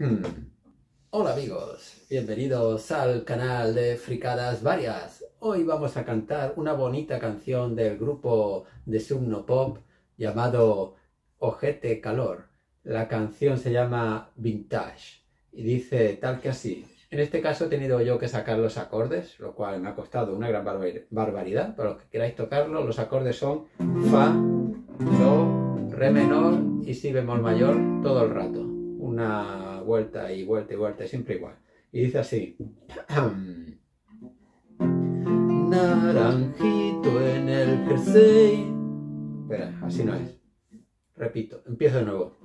Hmm. Hola amigos, bienvenidos al canal de Fricadas Varias. Hoy vamos a cantar una bonita canción del grupo de Subno Pop llamado Ojete Calor. La canción se llama Vintage y dice tal que así. En este caso he tenido yo que sacar los acordes, lo cual me ha costado una gran barbaridad. Para los que queráis tocarlo, los acordes son Fa, Do, Re menor y Si bemol mayor todo el rato. Una vuelta y vuelta y vuelta, siempre igual. Y dice así. Naranjito en el jersey. Espera, así no es. Repito, empiezo de nuevo.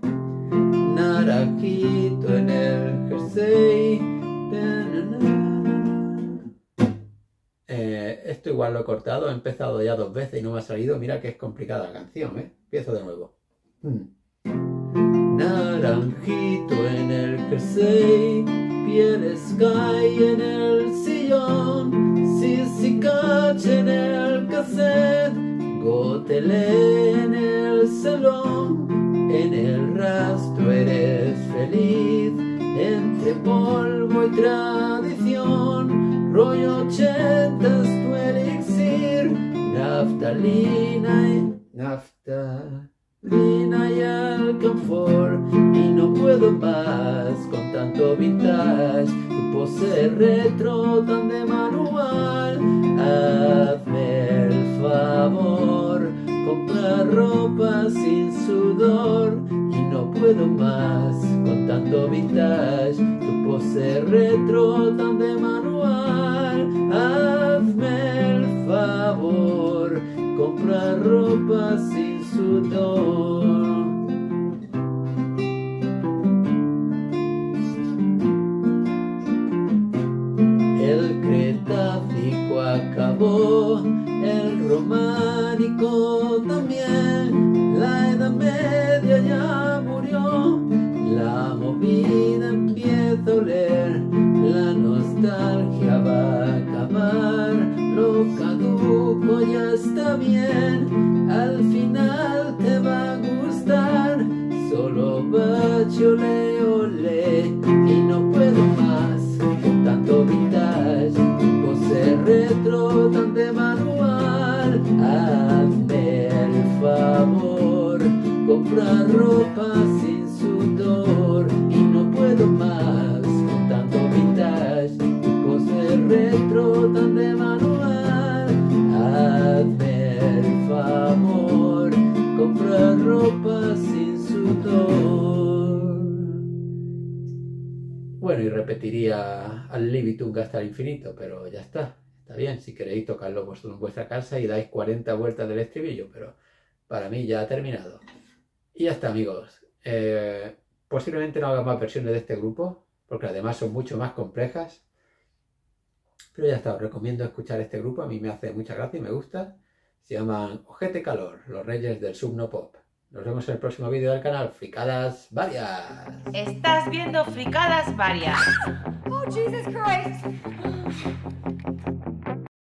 Naranjito en el jersey. Eh, esto igual lo he cortado, he empezado ya dos veces y no me ha salido. Mira que es complicada la canción, ¿eh? Empiezo de nuevo. En el salón, en el rastro eres feliz, entre polvo y tradición, rollo ochentas tu elixir, naftalina y nafta. Lina y alcanfor y no puedo más con tanto vintage tu pose retro tan de comprar ropa sin sudor y no puedo más con tanto vintage tu pose retro tan de manual hazme el favor comprar ropa sin sudor. El cretácico acabó, el románico bien, al final te va a gustar, solo bacho ole ole y no puedo más. Tanto vintage, pose retro tan de manual, hazme el favor, comprar ropa sin sudor y repetiría al Libitum hasta el infinito, pero ya está. Está bien, si queréis tocarlo vosotros en vuestra casa y dais 40 vueltas del estribillo, pero para mí ya ha terminado. Y ya está, amigos. Eh, posiblemente no haga más versiones de este grupo, porque además son mucho más complejas. Pero ya está, os recomiendo escuchar este grupo, a mí me hace mucha gracia y me gusta. Se llaman Ojete Calor, los reyes del subno pop. Nos vemos en el próximo vídeo del canal Fricadas Varias. Estás viendo Fricadas Varias. Oh, Jesus Christ!